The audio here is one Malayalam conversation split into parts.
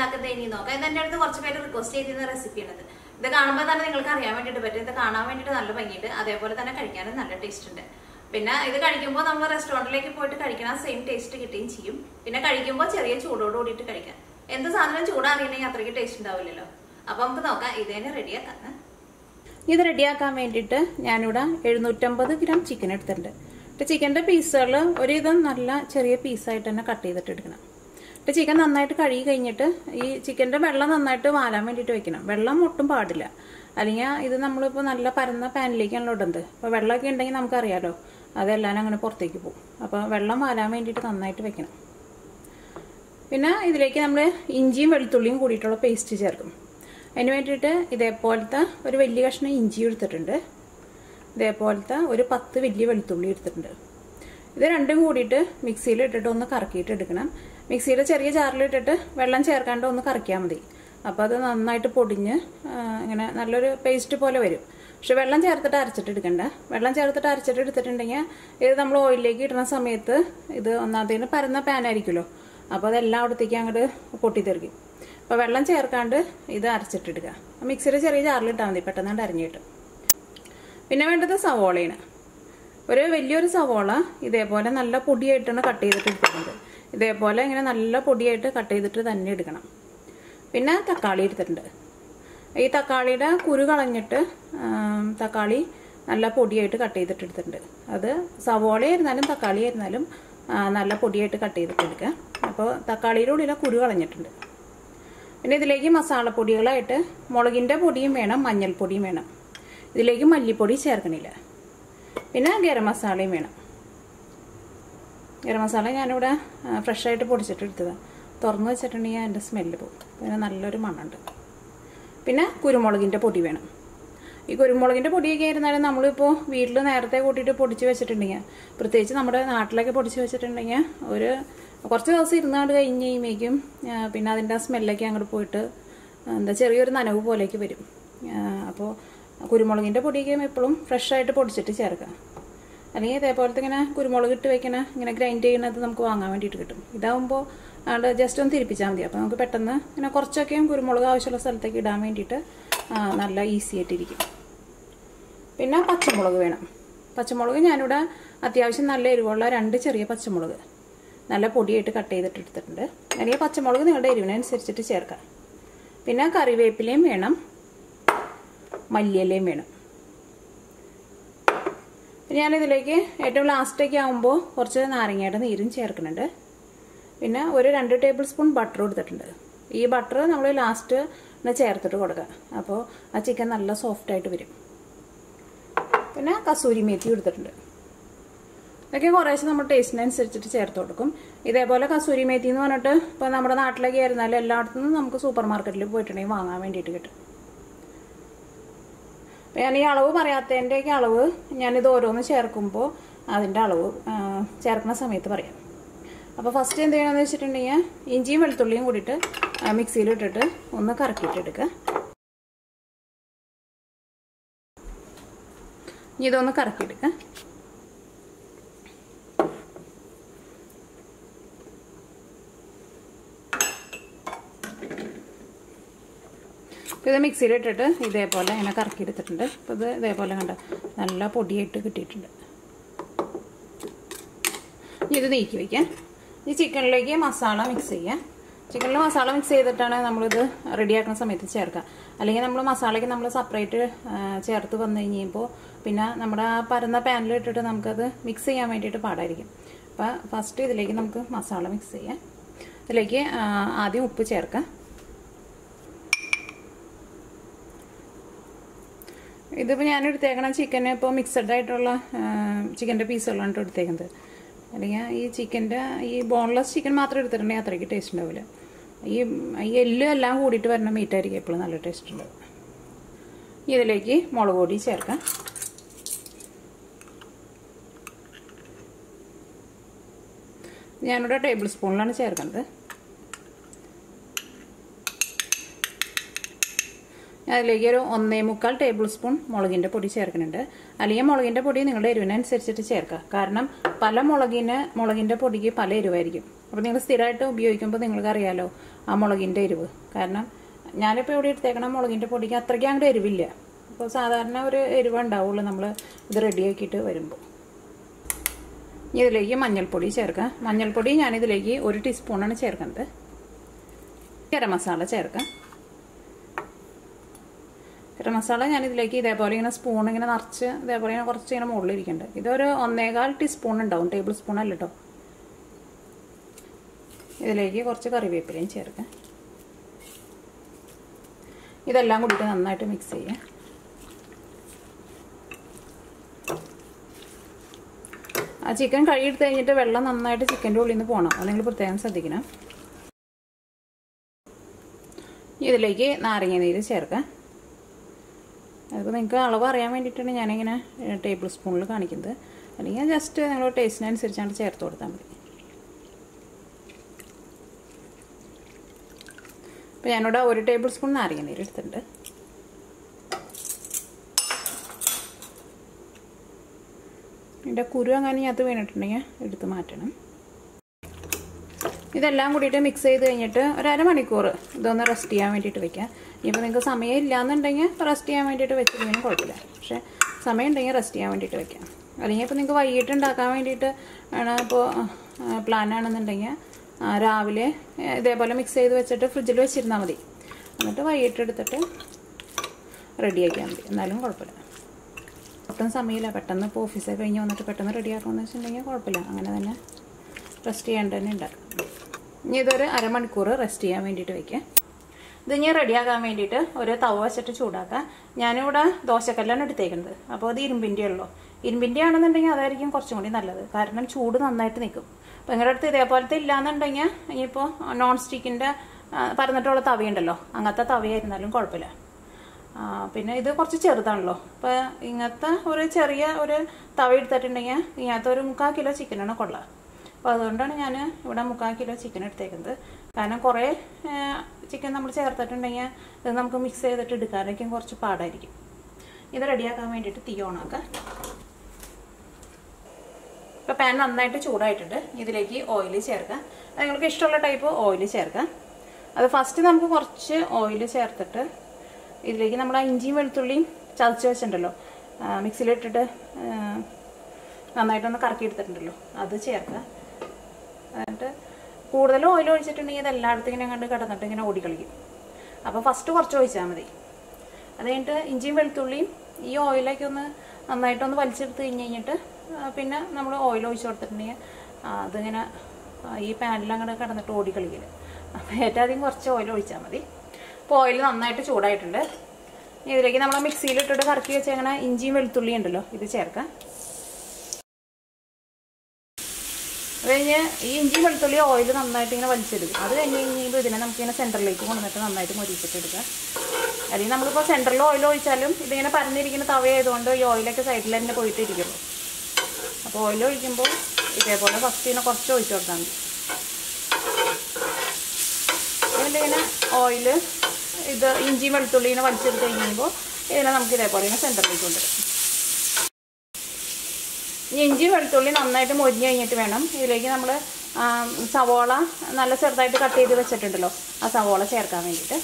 ഉണ്ടാക്കുന്നത് ഇനി നോക്കാം. ഇത് എന്റെ അടുത്ത് കുറച്ച് പേര് റിക്വസ്റ്റ് ചെയ്തിരുന്ന റെസിപ്പിയാണിത് ഇത് കാണുമ്പോൾ തന്നെ നിങ്ങൾക്ക് അറിയാൻ വേണ്ടിയിട്ട് പറ്റും. ഇത് കാണാൻ വേണ്ടിയിട്ട് നല്ല ഭംഗിയുണ്ട്. അതേപോലെ തന്നെ കഴിക്കാനും നല്ല ടേസ്റ്റ് ഉണ്ട്. പിന്നെ ഇത് കഴിക്കുമ്പോൾ നമ്മൾ റെസ്റ്റോറന്റിലേക്ക് പോയിട്ട് കഴിക്കണം. സെയിം ടേസ്റ്റ് കിട്ടുകയും ചെയ്യും. പിന്നെ കഴിക്കുമ്പോൾ ചെറിയ ചൂടോട് കൂടിയിട്ട് കഴിക്കാം. എന്ത് സാധനം ചൂടാറിയണമെങ്കിൽ അത്രയ്ക്ക് ടേസ്റ്റ് ഉണ്ടാവില്ലല്ലോ. അപ്പോൾ നമുക്ക് നോക്കാം. ഇത് തന്നെ റെഡിയാക്കാം ഇത് റെഡിയാക്കാൻ വേണ്ടിയിട്ട് ഞാനിവിടെ എഴുന്നൂറ്റമ്പത് ഗ്രാം ചിക്കൻ എടുത്തിട്ടുണ്ട്. ചിക്കന്റെ പീസുകൾ ഒരുവിധം നല്ല ചെറിയ പീസായിട്ട് തന്നെ കട്ട് ചെയ്തിട്ട് എടുക്കണം. ഇപ്പം ചിക്കൻ നന്നായിട്ട് കഴുകി കഴിഞ്ഞിട്ട് ഈ ചിക്കന്റെ വെള്ളം നന്നായിട്ട് വാലാൻ വേണ്ടിയിട്ട് വെക്കണം. വെള്ളം ഒട്ടും പാടില്ല. അല്ലെങ്കിൽ ഇത് നമ്മളിപ്പോൾ നല്ല പരന്ന പാനിലേക്കാണല്ലോ ഇടുന്നത് അപ്പോൾ വെള്ളമൊക്കെ ഉണ്ടെങ്കിൽ നമുക്കറിയാലോ അതെല്ലാം അങ്ങനെ പുറത്തേക്ക് പോകും. അപ്പോൾ വെള്ളം വാലാൻ വേണ്ടിയിട്ട് നന്നായിട്ട് വെക്കണം. പിന്നെ ഇതിലേക്ക് നമ്മൾ ഇഞ്ചിയും വെളുത്തുള്ളിയും കൂടിയിട്ടുള്ള പേസ്റ്റ് ചേർക്കും. അതിന് വേണ്ടിയിട്ട് ഇതേപോലത്തെ ഒരു വലിയ കഷ്ണം ഇഞ്ചി എടുത്തിട്ടുണ്ട്. ഇതേപോലത്തെ ഒരു പത്ത് വലിയ വെളുത്തുള്ളി എടുത്തിട്ടുണ്ട്. ഇത് രണ്ടും കൂടിയിട്ട് മിക്സിയിൽ ഇട്ടിട്ട് ഒന്ന് കറക്കിയിട്ട് എടുക്കണം. മിക്സിയുടെ ചെറിയ ജാറിലിട്ടിട്ട് വെള്ളം ചേർക്കാണ്ട് ഒന്ന് കറക്കിയാൽ മതി. അപ്പോൾ അത് നന്നായിട്ട് പൊടിഞ്ഞ് ഇങ്ങനെ നല്ലൊരു പേസ്റ്റ് പോലെ വരും. പക്ഷെ വെള്ളം ചേർത്തിട്ട് അരച്ചിട്ട് എടുക്കണ്ട. വെള്ളം ചേർത്തിട്ട് അരച്ചിട്ട് എടുത്തിട്ടുണ്ടെങ്കിൽ ഇത് നമ്മൾ ഓയിലിലേക്ക് ഇടുന്ന സമയത്ത് ഇത് ഒന്നാമത്തേന് പരന്ന പാനായിരിക്കുമല്ലോ അപ്പോൾ അതെല്ലാം അവിടത്തേക്ക് അങ്ങോട്ട് പൊട്ടിത്തെറിക്കും. അപ്പോൾ വെള്ളം ചേർക്കാണ്ട് ഇത് അരച്ചിട്ടെടുക്കുക മിക്സിയുടെ ചെറിയ ജാറിലിട്ടാൽ മതി പെട്ടെന്നാണ്ട് അരഞ്ഞിട്ട് പിന്നെ വേണ്ടത് സവോളയാണ്. ഒരു വലിയൊരു സവോള ഇതേപോലെ നല്ല പൊടിയായിട്ടാണ് കട്ട് ചെയ്തിട്ട് എടുത്തിട്ടുണ്ട്. ഇതേപോലെ ഇങ്ങനെ നല്ല പൊടിയായിട്ട് കട്ട് ചെയ്തിട്ട് തന്നെ എടുക്കണം. പിന്നെ തക്കാളി എടുത്തിട്ടുണ്ട്. ഈ തക്കാളിയുടെ കുരു കളഞ്ഞിട്ട് തക്കാളി നല്ല പൊടിയായിട്ട് കട്ട് ചെയ്തിട്ട് എടുത്തിട്ടുണ്ട്. അത് സവോള ആയിരുന്നാലും തക്കാളി ആയിരുന്നാലും നല്ല പൊടിയായിട്ട് കട്ട് ചെയ്തിട്ട് എടുക്കുക. അപ്പോൾ തക്കാളിയുടെ ഉള്ളിലെ കുരു കളഞ്ഞിട്ടുണ്ട്. പിന്നെ ഇതിലേക്ക് മസാലപ്പൊടികളായിട്ട് മുളകിന്റെ പൊടിയും വേണം മഞ്ഞൾപ്പൊടിയും വേണം. ഇതിലേക്ക് മല്ലിപ്പൊടി ചേർക്കണില്ല. പിന്നെ ഗരം മസാലയും വേണം. ഗരം മസാല ഞാനിവിടെ ഫ്രഷായിട്ട് പൊടിച്ചിട്ട് എടുത്തതാണ് തുറന്ന് വെച്ചിട്ടുണ്ടെങ്കിൽ അതിന്റെ സ്മെല്ല് പോകും. പിന്നെ നല്ലൊരു മണമുണ്ട്. പിന്നെ കുരുമുളകിന്റെ പൊടി വേണം. ഈ കുരുമുളകിന്റെ പൊടിയൊക്കെ ആയിരുന്നാലും നമ്മളിപ്പോൾ വീട്ടിൽ നേരത്തെ കൂട്ടിയിട്ട് പൊടിച്ച് വെച്ചിട്ടുണ്ടെങ്കിൽ പ്രത്യേകിച്ച് നമ്മുടെ നാട്ടിലൊക്കെ പൊടിച്ച് വെച്ചിട്ടുണ്ടെങ്കിൽ ഒരു കുറച്ച് ദിവസം ഇരുന്നാണ്ട് കഴിഞ്ഞ് കഴിയുമ്പോഴേക്കും പിന്നെ അതിന്റെ സ്മെല്ലൊക്കെ അങ്ങോട്ട് പോയിട്ട് എന്താ ചെറിയൊരു നനവ് പോലേക്ക് വരും. അപ്പോൾ കുരുമുളകിന്റെ പൊടിയൊക്കെ എപ്പോഴും ഫ്രഷായിട്ട് പൊടിച്ചിട്ട് ചേർക്കാം അല്ലെങ്കിൽ ഇതേപോലത്തെ ഇങ്ങനെ കുരുമുളക് ഇട്ട് വെക്കണ ഇങ്ങനെ ഗ്രൈൻഡ് ചെയ്യുന്നത് നമുക്ക് വാങ്ങാൻ വേണ്ടിയിട്ട് കിട്ടും. ഇതാവുമ്പോൾ അത് ജസ്റ്റ് ഒന്ന് തിരിപ്പിച്ചാൽ മതി. അപ്പോൾ നമുക്ക് പെട്ടെന്ന് ഇങ്ങനെ കുറച്ചൊക്കെയും കുരുമുളക് ആവശ്യമുള്ള സ്ഥലത്തേക്ക് ഇടാൻ വേണ്ടിയിട്ട് നല്ല ഈസി ആയിട്ടിരിക്കും. പിന്നെ പച്ചമുളക് വേണം. പച്ചമുളക് ഞാനിവിടെ അത്യാവശ്യം നല്ല എരിവുള്ള രണ്ട് ചെറിയ പച്ചമുളക് നല്ല പൊടിയായിട്ട് കട്ട് ചെയ്തിട്ട് എടുത്തിട്ടുണ്ട്. അല്ലെങ്കിൽ പച്ചമുളക് നിങ്ങളുടെ എരിവിനനുസരിച്ചിട്ട് ചേർക്കാം. പിന്നെ കറിവേപ്പിലയും വേണം. മല്ലിയിലയും വേണം. ഞാനിതിലേക്ക് ഏറ്റവും ലാസ്റ്റൊക്കെ ആകുമ്പോൾ കുറച്ച് നാരങ്ങയുടെ നീരും ചേർക്കുന്നുണ്ട്. പിന്നെ ഒരു രണ്ട് ടേബിൾ സ്പൂൺ ബട്ടർ കൊടുത്തിട്ടുണ്ട്. ഈ ബട്ടർ നമ്മൾ ലാസ്റ്റ് ചേർത്തിട്ട് കൊടുക്കുക. അപ്പോൾ ആ ചിക്കൻ നല്ല സോഫ്റ്റ് ആയിട്ട് വരും. പിന്നെ കസൂരി മേത്തി കൊടുത്തിട്ടുണ്ട്. ഇതൊക്കെ കുറേശ്ശെ നമ്മൾ ടേസ്റ്റിനനുസരിച്ചിട്ട് ചേർത്ത് കൊടുക്കും. ഇതേപോലെ കസൂരി മേത്തി എന്ന് പറഞ്ഞിട്ട് ഇപ്പോൾ നമ്മുടെ നാട്ടിലേക്ക് ആയിരുന്നാലും എല്ലായിടത്തുനിന്നും നമുക്ക് സൂപ്പർ മാർക്കറ്റിൽ പോയിട്ടുണ്ടെങ്കിൽ വാങ്ങാൻ വേണ്ടിയിട്ട് കിട്ടും. ഞാൻ ഈ അളവ് പറയാത്തതിന്റെയൊക്കെ അളവ് ഞാനിത് ഓരോന്ന് ചേർക്കുമ്പോൾ അതിന്റെ അളവ് ചേർക്കുന്ന സമയത്ത് പറയാം. അപ്പോൾ ഫസ്റ്റ് എന്ത് ചെയ്യണമെന്ന് വെച്ചിട്ടുണ്ടെങ്കിൽ ഇഞ്ചിയും വെളുത്തുള്ളിയും കൂടിയിട്ട് മിക്സിയിലിട്ടിട്ട് ഒന്ന് കറക്കിയിട്ടെടുക്കുക. ഇനി ഇതൊന്ന് കറക്കിയെടുക്കുക. ഇത് മിക്സിയിലിട്ടിട്ട് ഇതേപോലെ ഇങ്ങനെ കറക്കിയെടുത്തിട്ടുണ്ട്. അപ്പോൾ ഇത് ഇതേപോലെ കണ്ട? നല്ല പൊടിയായിട്ട് കിട്ടിയിട്ടുണ്ട്. ഇത് നീക്കി വയ്ക്കാം ഈ ചിക്കനിലേക്ക് മസാല മിക്സ് ചെയ്യാം. ചിക്കനിൽ മസാല മിക്സ് ചെയ്തിട്ടാണ് നമ്മളിത് റെഡിയാക്കുന്ന സമയത്ത് ചേർക്കുക. അല്ലെങ്കിൽ നമ്മൾ മസാലയ്ക്ക് നമ്മൾ സെപ്പറേറ്റ് ചേർത്ത് വന്നു കഴിഞ്ഞപ്പോൾ പിന്നെ നമ്മുടെ ആ പരന്ന പാനിൽ ഇട്ടിട്ട് നമുക്കത് മിക്സ് ചെയ്യാൻ വേണ്ടിയിട്ട് പാടായിരിക്കും. അപ്പോൾ ഫസ്റ്റ് ഇതിലേക്ക് നമുക്ക് മസാല മിക്സ് ചെയ്യാം. ഇതിലേക്ക് ആദ്യം ഉപ്പ് ചേർക്കാം. ഇതിപ്പോൾ ഞാൻ എടുത്തേക്കണ ചിക്കൻ ഇപ്പോൾ മിക്സഡ് ആയിട്ടുള്ള ചിക്കന്റെ പീസുകളാണ് എടുത്തേക്കുന്നത്. അല്ലെങ്കിൽ ഈ ചിക്കന്റെ ഈ ബോൺലെസ് ചിക്കൻ മാത്രം എടുത്തിട്ടുണ്ടെങ്കിൽ അത്രയ്ക്ക് ടേസ്റ്റ് ഉണ്ടാവില്ല. ഈ ഈ എല്ലും എല്ലാം കൂടിയിട്ട് വരുന്ന മീറ്റായിരിക്കും എപ്പോഴും നല്ല ടേസ്റ്റ് ഉണ്ടാവും ഇതിലേക്ക് മുളക് പൊടി ചേർക്കാം. ഞാനിവിടെ ടേബിൾ സ്പൂണിലാണ് ചേർക്കുന്നത്. അതിലേക്ക് ഒരു ഒന്നേ മുക്കാൽ ടേബിൾ സ്പൂൺ മുളകിന്റെ പൊടി ചേർക്കുന്നുണ്ട്. അല്ലെങ്കിൽ മുളകിന്റെ പൊടി നിങ്ങളുടെ എരിവിനനുസരിച്ചിട്ട് ചേർക്കുക. കാരണം പല മുളകിന് മുളകിന്റെ പൊടിക്ക് പല എരിവായിരിക്കും. അപ്പോൾ നിങ്ങൾ സ്ഥിരമായിട്ട് ഉപയോഗിക്കുമ്പോൾ നിങ്ങൾക്ക് അറിയാലോ ആ മുളകിന്റെ എരിവ്. കാരണം ഞാനിപ്പോൾ ഇവിടെ എടുത്തേക്കണ മുളകിന്റെ പൊടിക്ക് അത്രയ്ക്ക് അങ്ങോട്ട് എരിവില്ല. അപ്പോൾ സാധാരണ ഒരു എരിവ് ഉണ്ടാവുള്ളൂ നമ്മൾ ഇത് റെഡിയാക്കിയിട്ട് വരുമ്പോൾ ഇതിലേക്ക് മഞ്ഞൾപ്പൊടി ചേർക്കാം മഞ്ഞൾപ്പൊടി ഞാനിതിലേക്ക് ഒരു ടീസ്പൂണാണ് ചേർക്കുന്നത്. ഗരം മസാല ചേർക്കാം ഗരം മസാല ഞാൻ ഇതിലേക്ക് ഇതേപോലെ ഇങ്ങനെ സ്പൂൺ ഇങ്ങനെ നിറച്ച് ഇതേപോലെ ഇങ്ങനെ കുറച്ച് ഇങ്ങനെ മുകളിലിരിക്കുന്നുണ്ട് ഇതൊരു ഒന്നേകാൽ ടീസ്പൂൺ ഉണ്ടാവും ടേബിൾ സ്പൂൺ അല്ല കേട്ടോ ഇതിലേക്ക് കുറച്ച് കറിവേപ്പിലയും ചേർക്കാം. ഇതെല്ലാം കൂടിയിട്ട് നന്നായിട്ട് മിക്സ് ചെയ്യാം. ആ ചിക്കൻ കഴുകിയെടുത്ത് കഴിഞ്ഞിട്ട് വെള്ളം നന്നായിട്ട് ചിക്കന്റെ ഉള്ളിൽ നിന്ന് പോകണം നിങ്ങൾ പ്രത്യേകം ശ്രദ്ധിക്കണം. ഇതിലേക്ക് നാരങ്ങ നീര് ചേർക്കാം. അതിപ്പോൾ നിങ്ങൾക്ക് അളവ് അറിയാൻ വേണ്ടിയിട്ടാണ് ഞാനിങ്ങനെ ടേബിൾ സ്പൂണിൽ കാണിക്കുന്നത്. അല്ലെങ്കിൽ ജസ്റ്റ് നിങ്ങളുടെ ടേസ്റ്റിനനുസരിച്ചാണ് ചേർത്ത് കൊടുത്താൽ മതി. അപ്പോൾ ഞാനിവിടെ ഒരു ടേബിൾ സ്പൂൺ നാരങ്ങ നീര് എടുത്തിട്ടുണ്ട്. ഇതിന്റെ കുരു അങ്ങനെ അത് വീണിട്ടുണ്ടെങ്കിൽ എടുത്ത് മാറ്റണം. ഇതെല്ലാം കൂടിയിട്ട് മിക്സ് ചെയ്ത് കഴിഞ്ഞിട്ട് ഒരു അരമണിക്കൂർ ഇതൊന്ന് റെസ്റ്റ് ചെയ്യാൻ വേണ്ടിയിട്ട് വെക്കാം. ഇനിയിപ്പോൾ നിങ്ങൾക്ക് സമയം ഇല്ലാന്നുണ്ടെങ്കിൽ റെസ്റ്റ് ചെയ്യാൻ വേണ്ടിയിട്ട് വെച്ചില്ലെങ്കിലും കുഴപ്പമില്ല. പക്ഷേ സമയം ഉണ്ടെങ്കിൽ റെസ്റ്റ് ചെയ്യാൻ വേണ്ടിയിട്ട് വെക്കാം. അല്ലെങ്കിൽ ഇപ്പോൾ നിങ്ങൾക്ക് വൈകിട്ട് ഉണ്ടാക്കാൻ വേണ്ടിയിട്ട് ആണ് ഇപ്പോൾ പ്ലാൻ ആണെന്നുണ്ടെങ്കിൽ രാവിലെ ഇതേപോലെ മിക്സ് ചെയ്ത് വെച്ചിട്ട് ഫ്രിഡ്ജിൽ വെച്ചിരുന്നാൽ മതി. എന്നിട്ട് വൈകിട്ട് എടുത്തിട്ട് റെഡിയാക്കിയാൽ മതി. എന്നാലും കുഴപ്പമില്ല. ഒട്ടും സമയമില്ല. പെട്ടെന്ന് ഇപ്പോൾ ഓഫീസിൽ കഴിഞ്ഞ് വന്നിട്ട് പെട്ടെന്ന് റെഡിയാക്കാമെന്ന് വെച്ചിട്ടുണ്ടെങ്കിൽ കുഴപ്പമില്ല. അങ്ങനെ തന്നെ റെസ്റ്റ് ചെയ്യാണ്ട് തന്നെ ഇനി ഇതൊരു അരമണിക്കൂർ റെസ്റ്റ് ചെയ്യാൻ വേണ്ടിയിട്ട് വെക്കാം. ഇത് ഇനി റെഡിയാക്കാൻ വേണ്ടിയിട്ട് ഒരു തവ വെച്ചിട്ട് ചൂടാക്കാം. ഞാനിവിടെ ദോശക്കല്ലാണ് എടുത്തേക്കുന്നത്. അപ്പോൾ അത് ഇരുമ്പിന്റെ ഉള്ളൂ. ഇരുമ്പിന്റെ ആണെന്നുണ്ടെങ്കിൽ അതായിരിക്കും കുറച്ചും കൂടി നല്ലത്. കാരണം ചൂട് നന്നായിട്ട് നിൽക്കും. അപ്പോൾ നിങ്ങളുടെ അടുത്ത് ഇതേപോലത്തെ ഇല്ലാന്നുണ്ടെങ്കിൽ ഇനിയിപ്പോൾ നോൺ സ്റ്റിക്കിന്റെ പരന്നിട്ടുള്ള തവയുണ്ടല്ലോ അങ്ങനത്തെ തവയായിരുന്നാലും കുഴപ്പമില്ല. പിന്നെ ഇത് കുറച്ച് ചെറുതാണല്ലോ. അപ്പോൾ ഇങ്ങനത്തെ ഒരു ചെറിയ ഒരു തവ എടുത്തിട്ടുണ്ടെങ്കിൽ ഇങ്ങനത്തെ ഒരു മുക്കാൽ കിലോ ചിക്കനാണ് കൊള്ളുക അപ്പോൾ അതുകൊണ്ടാണ് ഞാൻ ഇവിടെ മുക്കാൽ കിലോ ചിക്കൻ എടുത്തേക്കുന്നത്. കാരണം കുറേ ചിക്കൻ നമ്മൾ ചേർത്തിട്ടുണ്ടെങ്കിൽ ഇത് നമുക്ക് മിക്സ് ചെയ്തിട്ട് എടുക്കാനൊക്കെ കുറച്ച് പാടായിരിക്കും. ഇത് റെഡിയാക്കാൻ വേണ്ടിയിട്ട് തീ ഓണാക്കാം ഇപ്പോൾ പാൻ നന്നായിട്ട് ചൂടായിട്ടുണ്ട്. ഇതിലേക്ക് ഓയിൽ ചേർക്കാം. നിങ്ങൾക്ക് ഇഷ്ടമുള്ള ടൈപ്പ് ഓയിൽ ചേർക്കാം. അത് ഫസ്റ്റ് നമുക്ക് കുറച്ച് ഓയിൽ ചേർത്തിട്ട് ഇതിലേക്ക് നമ്മൾ ഇഞ്ചിയും വെളുത്തുള്ളിയും ചതച്ച് വെച്ചിട്ടുണ്ടല്ലോ. മിക്സിയിലിട്ടിട്ട് നന്നായിട്ടൊന്ന് കറക്കി എടുത്തിട്ടുണ്ടല്ലോ അത് ചേർക്കുക എന്നിട്ട് കൂടുതൽ ഓയിൽ ഒഴിച്ചിട്ടുണ്ടെങ്കിൽ ഇത് എല്ലായിടത്തും ഇങ്ങനെ കണ്ട് കിടന്നിട്ട് ഇങ്ങനെ ഓടിക്കളിക്കും. അപ്പോൾ ഫസ്റ്റ് കുറച്ച് ഒഴിച്ചാൽ മതി. അത് കഴിഞ്ഞിട്ട് ഇഞ്ചിയും വെളുത്തുള്ളിയും ഈ ഓയിലൊക്കെ ഒന്ന് നന്നായിട്ടൊന്ന് വലിച്ചെടുത്ത് കഴിഞ്ഞ് കഴിഞ്ഞിട്ട് പിന്നെ നമ്മൾ ഓയിൽ ഒഴിച്ച് കൊടുത്തിട്ടുണ്ടെങ്കിൽ അതിങ്ങനെ ഈ പാനിൽ അങ്ങനെ കിടന്നിട്ട് ഓടിക്കളിക്കില്ല അപ്പോൾ ഏറ്റവും അധികം കുറച്ച് ഓയിൽ ഒഴിച്ചാൽ മതി. അപ്പോൾ ഓയിൽ നന്നായിട്ട് ചൂടായിട്ടുണ്ട്. ഇതിലേക്ക് നമ്മൾ മിക്സിയിലിട്ടിട്ട് കറക്കി വെച്ചേക്കണ ഇഞ്ചിയും വെളുത്തുള്ളിയും ഉണ്ടല്ലോ ഇത് ചേർക്കാം. കഴിഞ്ഞ് ഈ ഇഞ്ചി വെളുത്തുള്ളി ഓയിൽ നന്നായിട്ട് ഇങ്ങനെ വലിച്ചെടുക്കും. അത് കഴിഞ്ഞ് കഴിയുമ്പോൾ ഇതിനെ നമുക്കിങ്ങനെ സെന്ററിലേക്ക് കൊണ്ടുവന്നിട്ട് നന്നായിട്ട് മുരിച്ചിട്ടെടുക്കാം അല്ലെങ്കിൽ നമ്മളിപ്പോൾ സെന്ററിൽ ഓയിൽ ഒഴിച്ചാലും ഇതിങ്ങനെ പരന്നിരിക്കുന്ന തവയായതുകൊണ്ട് ഈ ഓയിലൊക്കെ സൈഡിൽ തന്നെ പോയിട്ട് ഇരിക്കുള്ളൂ അപ്പോൾ ഓയിൽ ഒഴിക്കുമ്പോൾ ഇതേപോലെ ഫസ്റ്റ് ഇങ്ങനെ കുറച്ച് ഒഴിച്ചു കൊടുത്താൽ മതി. ഇങ്ങനെ ഓയിൽ ഇത് ഇഞ്ചി വെളുത്തുള്ളി ഇങ്ങനെ വലിച്ചെടുത്ത് കഴിയുമ്പോൾ ഇതിനെ നമുക്ക് ഇതേപോലെ ഇങ്ങനെ സെന്ററിലേക്ക് കൊണ്ടുവരാം. ഇഞ്ചി വെളുത്തുള്ളി നന്നായിട്ട് മൊരിഞ്ഞ് കഴിഞ്ഞിട്ട് വേണം. ഇതിലേക്ക് നമ്മൾ സവോള നല്ല ചെറുതായിട്ട് കട്ട് ചെയ്ത് വെച്ചിട്ടുണ്ടല്ലോ. ആ സവോള ചേർക്കാൻ വേണ്ടിയിട്ട്.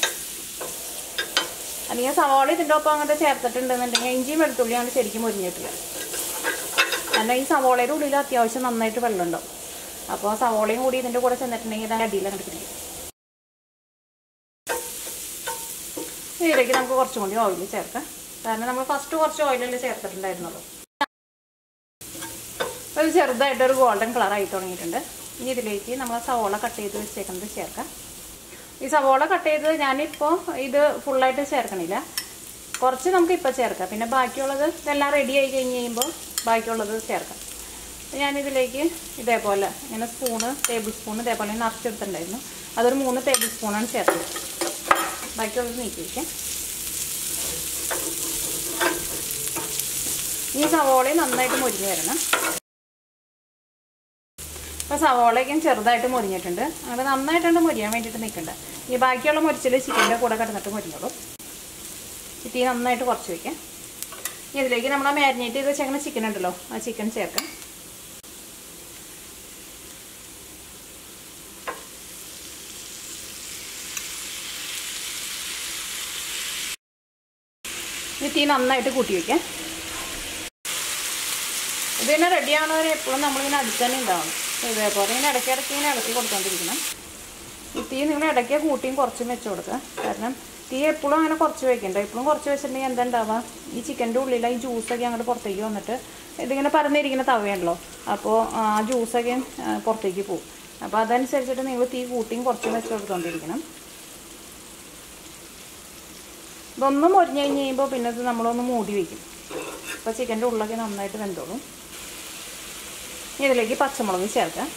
അല്ലെങ്കിൽ സവോള ഇതിന്റെ ഒപ്പം അങ്ങോട്ട് ചേർത്തിട്ടുണ്ടെന്നുണ്ടെങ്കിൽ ഇഞ്ചിയും വെളുത്തുള്ളിയാണ് ശരിക്കും മൊരിഞ്ഞിട്ടില്ല കാരണം ഈ സവോളയുടെ ഉള്ളിൽ അത്യാവശ്യം നന്നായിട്ട് വെള്ളം ഉണ്ടാവും അപ്പോൾ സവോളയും കൂടി ഇതിന്റെ കൂടെ ചെന്നിട്ടുണ്ടെങ്കിൽ ഇതിന്റെ അടിയിൽ അങ്ങോട്ട് ഇതിലേക്ക് നമുക്ക് കുറച്ചും കൂടി ഓയിൽ ചേർക്കാം. കാരണം നമ്മൾ ഫസ്റ്റ് കുറച്ച് ഓയിലല്ലേ ചേർത്തിട്ടുണ്ടായിരുന്നുള്ളൂ. ഒരു ചെറുതായിട്ടൊരു ഗോൾഡൻ കളർ ആയി തുടങ്ങിയിട്ടുണ്ട്. ഇനി ഇതിലേക്ക് നമ്മൾ സവോള കട്ട് ചെയ്ത് വെച്ചേക്കുന്നത് ചേർക്കാം. ഈ സവോള കട്ട് ചെയ്ത് ഞാനിപ്പോൾ ഇത് ഫുള്ളായിട്ട് ചേർക്കണില്ല. കുറച്ച് നമുക്ക് ഇപ്പോൾ ചേർക്കാം. പിന്നെ ബാക്കിയുള്ളത് ഇതെല്ലാം റെഡി ആയി കഴിഞ്ഞ് കഴിയുമ്പോൾ ബാക്കിയുള്ളത് ചേർക്കാം. ഞാനിതിലേക്ക് ഇതേപോലെ ഇങ്ങനെ സ്പൂണ് ടേബിൾ സ്പൂൺ ഇതേപോലെ നിറച്ചെടുത്തിട്ടുണ്ടായിരുന്നു അതൊരു മൂന്ന് ടേബിൾ സ്പൂണാണ് ചേർത്തത്. ബാക്കിയുള്ളത് നീക്കി വയ്ക്കാം ഈ സവോളയും നന്നായിട്ട് മുരിഞ്ഞ് വരണം. അപ്പോൾ സവോളയ്ക്കും ചെറുതായിട്ട് മുറിഞ്ഞിട്ടുണ്ട് അങ്ങനെ നന്നായിട്ടുണ്ട് മുരിയാൻ വേണ്ടിയിട്ട് നിൽക്കണ്ട ഇനി ബാക്കിയുള്ള മുരിച്ചിൽ ചിക്കന്റെ കൂടെ കിടന്നിട്ട് മുരിഞ്ഞോളൂ. ചിറ്റി നന്നായിട്ട് കുറച്ച് വയ്ക്കാം ഇതിലേക്ക് നമ്മൾ മാരിനേറ്റ് ചെയ്ത് വെച്ചേക്കുന്ന ചിക്കൻ ഉണ്ടല്ലോ ആ ചിക്കൻ ചേർക്കാം. തീ നന്നായിട്ട് കൂട്ടി വയ്ക്കാം ഇത് തന്നെ റെഡിയാവുന്നവരെ എപ്പോഴും നമ്മളിങ്ങനെ അടുത്ത് തന്നെ ഉണ്ടാവണം. ഇതേപോലെ ഇങ്ങനെ ഇടയ്ക്ക് ഇങ്ങനെ ഇളക്കി കൊടുത്തോണ്ടിരിക്കണം. ഈ തീ നിങ്ങൾ ഇടയ്ക്ക് കൂട്ടിയും കുറച്ചും വെച്ച് കൊടുക്കുക കാരണം തീ എപ്പോഴും അങ്ങനെ കുറച്ച് വെക്കണ്ട. എപ്പോഴും കുറച്ച് വെച്ചിട്ടുണ്ടെങ്കിൽ എന്താ ഈ ചിക്കന്റെ ഉള്ളിൽ ഈ ജ്യൂസൊക്കെ അങ്ങോട്ട് പുറത്തേക്ക് വന്നിട്ട് ഇതിങ്ങനെ പരന്നിരിക്കുന്ന തവയുണ്ടല്ലോ അപ്പോൾ ആ ജ്യൂസൊക്കെ പുറത്തേക്ക് പോകും അപ്പോൾ അതനുസരിച്ചിട്ട് നിങ്ങൾ തീ കൂട്ടിയും കുറച്ചും വെച്ച് കൊടുത്തോണ്ടിരിക്കണം. ഇതൊന്നും മൊരിഞ്ഞ് കഴിഞ്ഞ് കഴിയുമ്പോൾ പിന്നെ ഇത് നമ്മളൊന്ന് മൂടി വയ്ക്കും അപ്പോൾ ചിക്കന്റെ ഉള്ളൊക്കെ നന്നായിട്ട് വെന്തോളും. ഇതിലേക്ക് പച്ചമുളക് ചേർക്കാം.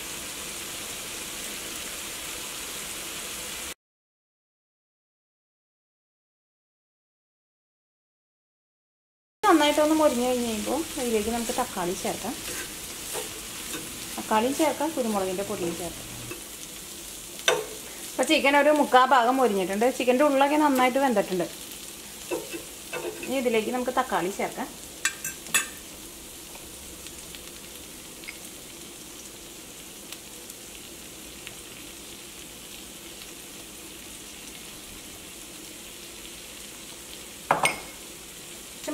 നന്നായിട്ടൊന്ന് മൊരിഞ്ഞ് കഴിഞ്ഞ് കഴിയുമ്പോൾ അതിലേക്ക് നമുക്ക് തക്കാളി ചേർക്കാം. തക്കാളിയും ചേർക്കാം കുരുമുളകിന്റെ പൊടിയും ചേർക്കാം. അപ്പോൾ ചിക്കൻ ഒരു മുക്കാ ഭാഗം മൊരിഞ്ഞിട്ടുണ്ട്. ചിക്കന്റെ ഉള്ളൊക്കെ നന്നായിട്ട് വെന്തിട്ടുണ്ട്. ഇനി ഇതിലേക്ക് നമുക്ക് തക്കാളി ചേർക്കാം.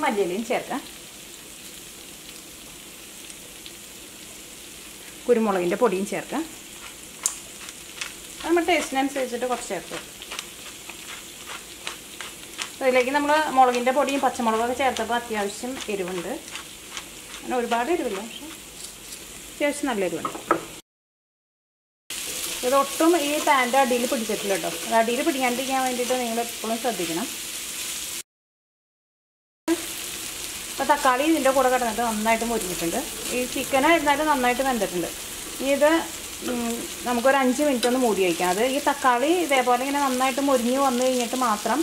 മല്ലിയിലയും ചേർക്കാം. കുരുമുളകിന്റെ പൊടിയും ചേർക്കാം. അത് നമ്മുടെ ടേസ്റ്റിനനുസരിച്ചിട്ട് കുറച്ച് ചേർത്ത് അതിലേക്ക് നമ്മൾ മുളകിന്റെ പൊടിയും പച്ചമുളകൊക്കെ ചേർത്തപ്പോൾ അത്യാവശ്യം എരിവുണ്ട്. അങ്ങനെ ഒരുപാട് എരിവില്ല പക്ഷെ അത്യാവശ്യം നല്ല എരിവുണ്ട്. ഇതൊട്ടും ഈ പാന്റെ അടിയിൽ പിടിച്ചിട്ടില്ല കേട്ടോ. അത് അടിയിൽ പിടിക്കാണ്ടിരിക്കാൻ വേണ്ടിയിട്ട് നിങ്ങൾ എപ്പോഴും ശ്രദ്ധിക്കണം. തക്കാളി ഇതിന്റെ കൂടെ കിടന്നിട്ട് നന്നായിട്ട് മുരിഞ്ഞിട്ടുണ്ട്. ഈ ചിക്കനായിരുന്നാലും നന്നായിട്ട് വെന്തിട്ടുണ്ട്. ഇത് നമുക്കൊരു അഞ്ച് മിനിറ്റ് ഒന്ന് മൂടി വയ്ക്കാം അത് ഈ തക്കാളി ഇതേപോലെ ഇങ്ങനെ നന്നായിട്ട് മുരിഞ്ഞ് വന്നു കഴിഞ്ഞിട്ട് മാത്രം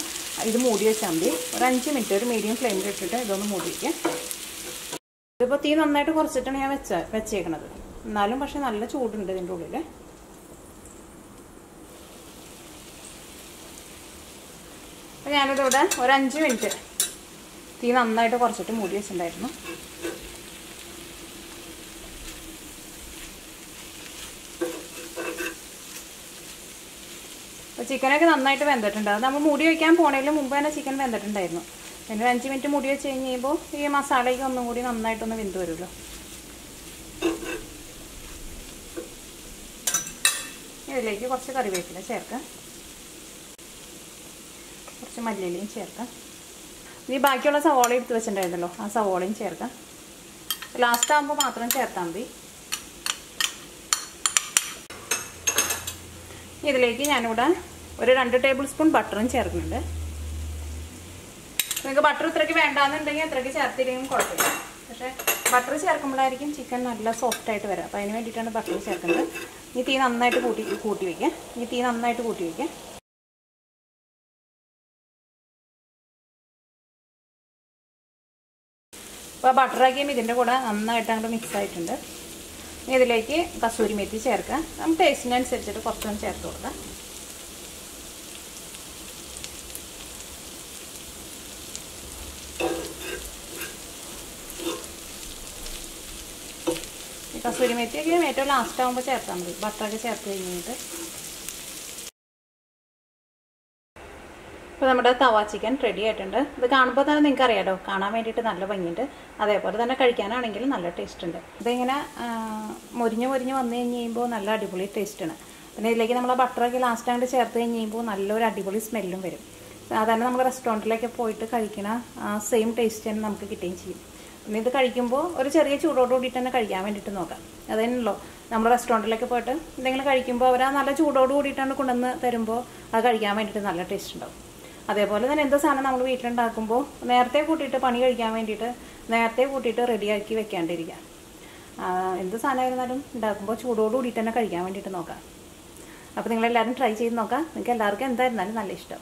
ഇത് മൂടി വെച്ചാൽ മതി. ഒരു അഞ്ച് മിനിറ്റ് ഒരു മീഡിയം ഫ്ലെയിമിൽ ഇട്ടിട്ട് ഇതൊന്ന് മൂടി വയ്ക്കാം ഇതിപ്പോൾ തീ നന്നായിട്ട് കുറച്ചിട്ടാണ് ഞാൻ വെച്ച വെച്ചേക്കണത്. എന്നാലും പക്ഷെ നല്ല ചൂടുണ്ട് ഇതിന്റെ ഉള്ളിൽ അപ്പോൾ ഞാനിതിവിടെ ഒരു അഞ്ച് മിനിറ്റ് തീ നന്നായിട്ട് കുറച്ചിട്ട് മൂടി വെച്ചിട്ടുണ്ടായിരുന്നു. അപ്പോൾ ചിക്കനൊക്കെ നന്നായിട്ട് വെന്തിട്ടുണ്ട്. അത് നമ്മൾ മൂടി വയ്ക്കാൻ പോണതിന് മുമ്പ് തന്നെ ചിക്കൻ വെന്തിട്ടുണ്ടായിരുന്നു. പിന്നെ ഒരു അഞ്ച് മിനിറ്റ് മൂടി വെച്ച് കഴിഞ്ഞ് കഴിയുമ്പോൾ ഈ മസാലയ്ക്ക് ഒന്നും കൂടി നന്നായിട്ടൊന്ന് വെന്ത് വരുമല്ലോ. ഇതിലേക്ക് കുറച്ച് കറിവേപ്പില ചേർക്കാം. കുറച്ച് മല്ലിയിലയും ചേർക്കാം. ഇനി ബാക്കിയുള്ള സവോള എടുത്ത് വെച്ചിട്ടുണ്ടായിരുന്നല്ലോ. ആ സവോളയും ചേർക്കാം. ലാസ്റ്റ് ആകുമ്പോൾ മാത്രം ചേർത്താൽ മതി. ഇതിലേക്ക് ഞാനിവിടെ ഒരു രണ്ട് ടേബിൾ സ്പൂൺ ബട്ടറും ചേർക്കുന്നുണ്ട്. നിങ്ങൾക്ക് ബട്ടർ ഇത്രയ്ക്ക് വേണ്ടാന്നുണ്ടെങ്കിൽ അത്രയ്ക്ക് ചേർത്തില്ലെങ്കിലും കുഴപ്പമില്ല. പക്ഷേ ബട്ടർ ചേർക്കുമ്പോഴായിരിക്കും ചിക്കൻ നല്ല സോഫ്റ്റ് ആയിട്ട് വരാം. അപ്പോൾ അതിന് വേണ്ടിയിട്ടാണ് ബട്ടർ ചേർക്കുന്നത്. ഈ തീ നന്നായിട്ട് കൂട്ടി കൂട്ടി വയ്ക്കാം ഈ തീ നന്നായിട്ട് കൂട്ടി വയ്ക്കാം അപ്പോൾ ബട്ടറാക്കിയും ഇതിന്റെ കൂടെ നന്നായിട്ട് അങ്ങോട്ട് മിക്സ് ആയിട്ടുണ്ട്. ഇനി ഇതിലേക്ക് കസൂരി മെത്തി ചേർക്കാം. നമുക്ക് ടേസ്റ്റിനനുസരിച്ചിട്ട് കുറച്ചൊന്ന് ചേർത്ത് കൊടുക്കാം. കസൂരി മെത്തിയൊക്കെ ഏറ്റവും ലാസ്റ്റ് ആകുമ്പോൾ ചേർത്താൽ മതി. ബട്ടറൊക്കെ ചേർത്ത് കഴിഞ്ഞിട്ട്. ഇപ്പോൾ നമ്മുടെ തവ ചിക്കൻ റെഡി ആയിട്ടുണ്ട്. ഇത് കാണുമ്പോൾ തന്നെ നിങ്ങൾക്ക് അറിയാലോ കാണാൻ വേണ്ടിയിട്ട് നല്ല ഭംഗിയുണ്ട്. അതേപോലെ തന്നെ കഴിക്കാനാണെങ്കിൽ നല്ല ടേസ്റ്റ് ഉണ്ട്. ഇതിങ്ങനെ മുരിഞ്ഞ് മൊരിഞ്ഞ് വന്നു കഴിഞ്ഞ് കഴിയുമ്പോൾ നല്ല അടിപൊളി ടേസ്റ്റാണ് പിന്നെ ഇതിലേക്ക് നമ്മൾ ബട്ടറൊക്കെ ലാസ്റ്റ് അങ്ങോട്ട് ചേർത്ത് കഴിഞ്ഞ് കഴിയുമ്പോൾ നല്ലൊരു അടിപൊളി സ്മെല്ലും വരും. സാധാരണ നമ്മൾ റെസ്റ്റോറന്റിലൊക്കെ പോയിട്ട് കഴിക്കണ സെയിം ടേസ്റ്റ് തന്നെ നമുക്ക് കിട്ടുകയും ചെയ്യും. പിന്നെ ഇത് കഴിക്കുമ്പോൾ ഒരു ചെറിയ ചൂടോട് കൂടിയിട്ട് തന്നെ കഴിക്കാൻ വേണ്ടിയിട്ട് നോക്കാം. അതന്നെയല്ലോ നമ്മൾ റെസ്റ്റോറന്റിലൊക്കെ പോയിട്ട് എന്തെങ്കിലും കഴിക്കുമ്പോൾ അവർ ആ നല്ല ചൂടോട് കൂടിയിട്ടാണ് കൊണ്ടുവന്ന് തരുമ്പോൾ അത് കഴിക്കാൻ വേണ്ടിയിട്ട് നല്ല ടേസ്റ്റ് ഉണ്ടാവും. അതേപോലെ തന്നെ എന്ത് സാധനം നമ്മൾ വീട്ടിലുണ്ടാക്കുമ്പോൾ നേരത്തെ കൂട്ടിയിട്ട് പണി കഴിക്കാൻ വേണ്ടിയിട്ട് നേരത്തെ കൂട്ടിയിട്ട് റെഡിയാക്കി വെക്കാണ്ടിരിക്കുക. എന്ത് സാധനമായിരുന്നാലും ഉണ്ടാക്കുമ്പോൾ ചൂടോട് കൂടിയിട്ട് തന്നെ കഴിക്കാൻ വേണ്ടിയിട്ട് നോക്കാം അപ്പോൾ നിങ്ങളെല്ലാവരും ട്രൈ ചെയ്ത് നോക്കാം നിങ്ങൾക്ക് എല്ലാവർക്കും എന്തായിരുന്നാലും നല്ല ഇഷ്ടം.